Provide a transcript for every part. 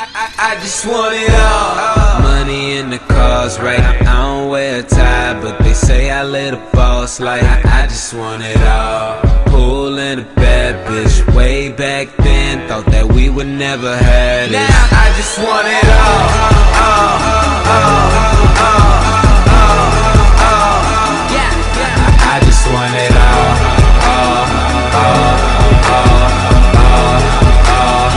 I, I, just want it all. Money in the cars, right? I don't wear a tie, but they say I live a boss like I, I just want it all. Pool and a bad bitch, way back then, thought that we would never have it. Now I just want it all. all, all, all, I, I just want it all. all, all, all, all, all.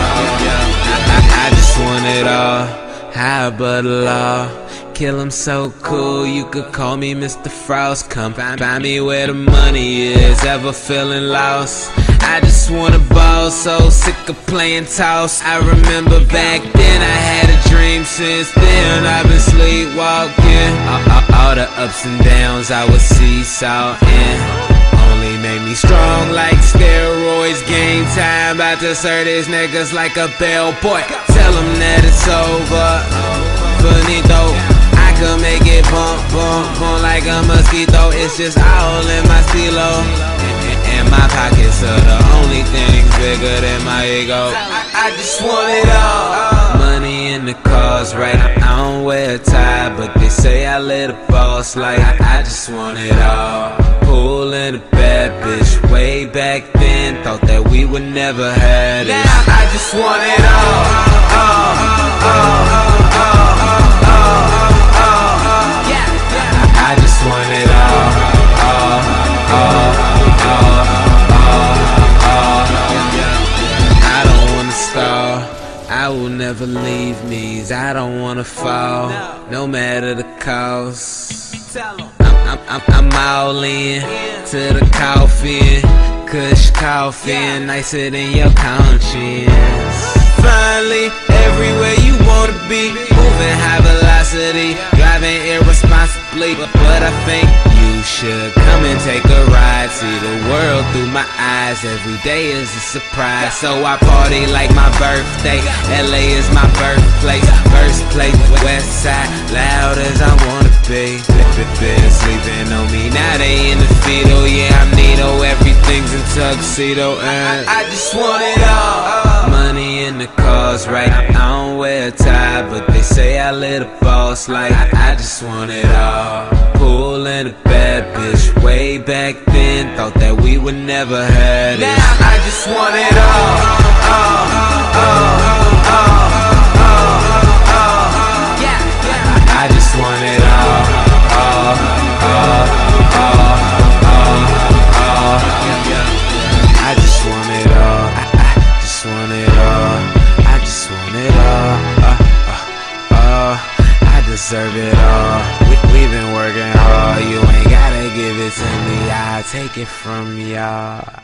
I, just want it all. High but law. Kill him so cool, you could call me Mr. Frost. Come find, me where the money is. Ever feeling lost? I just wanna ball, so sick of playing toss. I remember back then I had a dream. Since then I've been sleepwalking. All, all, all the ups and downs I was seesawing only made me strong like steroids. Game time, about to serve these niggas like a bellboy. Tell them that it's over. Finito. I could make it bump, bump, bump like a mosquito. It's just all in my stilo. And, my pockets are the only thing bigger than my ego. I, I just want it all. Money in the cars, right? I don't wear a tie, but they say I live a boss like I, I just want it all. And a bad bitch, way back then, thought that we would never have it. Now I just want it all, I will never leave me. I don't wanna fall, oh, no matter the cost. I'm, I'm, I'm, I'm all in to the coffin. Kush coffee, nicer than your conscience. Finally, everywhere you wanna be, moving high velocity, driving irresponsibly. But, but I think you should come and take a ride, see the world through my eyes. Every day is a surprise, so I party like my birthday. LA is my birthplace, first place, West Side, loud as I wanna be. Been sleeping on me, now they in the fetal. Oh, yeah, I'm Nito, oh, everything's in tuxedo, and I, I just want it all. In the cars, right? I don't wear a tie, but they say I live a boss like I, just want it all. Pool and a bad bitch, way back then, thought that we would never have it. Now I just want it all, all, it all. We, we've been working hard. You ain't gotta give it to me. I take it from y'all.